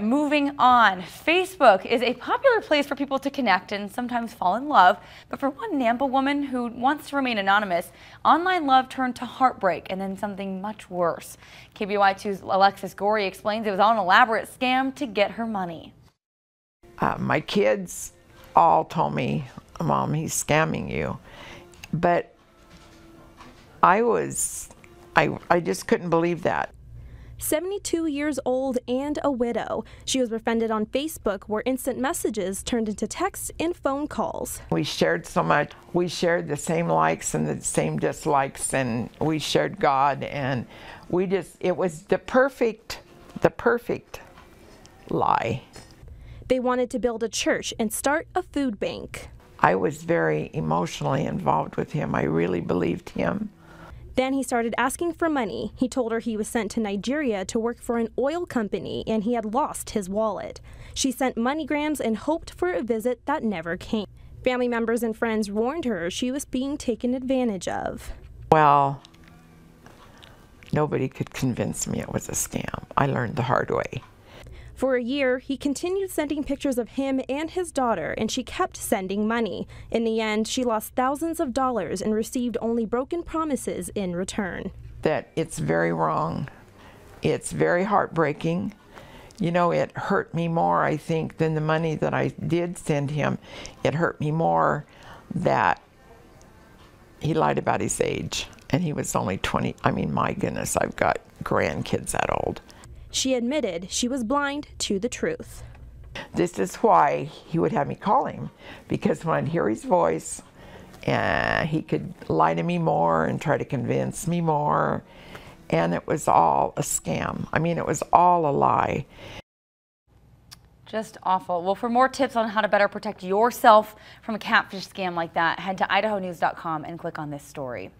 moving on. Facebook is a popular place for people to connect and sometimes fall in love. But for one Nampa woman who wants to remain anonymous, online love turned to heartbreak and then something much worse. KBOI2's Alexis Gorey explains it was all an elaborate scam to get her money. Uh, my kids all told me, Mom, he's scamming you. But I was, I, I just couldn't believe that. 72 years old and a widow. She was befriended on Facebook where instant messages turned into texts and phone calls. We shared so much. We shared the same likes and the same dislikes and we shared God and we just, it was the perfect, the perfect lie. They wanted to build a church and start a food bank. I was very emotionally involved with him. I really believed him. Then he started asking for money. He told her he was sent to Nigeria to work for an oil company and he had lost his wallet. She sent MoneyGrams and hoped for a visit that never came. Family members and friends warned her she was being taken advantage of. Well, nobody could convince me it was a scam. I learned the hard way. For a year, he continued sending pictures of him and his daughter, and she kept sending money. In the end, she lost thousands of dollars and received only broken promises in return. That it's very wrong. It's very heartbreaking. You know, it hurt me more, I think, than the money that I did send him. It hurt me more that he lied about his age and he was only 20. I mean, my goodness, I've got grandkids that old. She admitted she was blind to the truth. This is why he would have me call him, because when I'd hear his voice, uh, he could lie to me more and try to convince me more. And it was all a scam. I mean, it was all a lie. Just awful. Well, for more tips on how to better protect yourself from a catfish scam like that, head to idahonews.com and click on this story.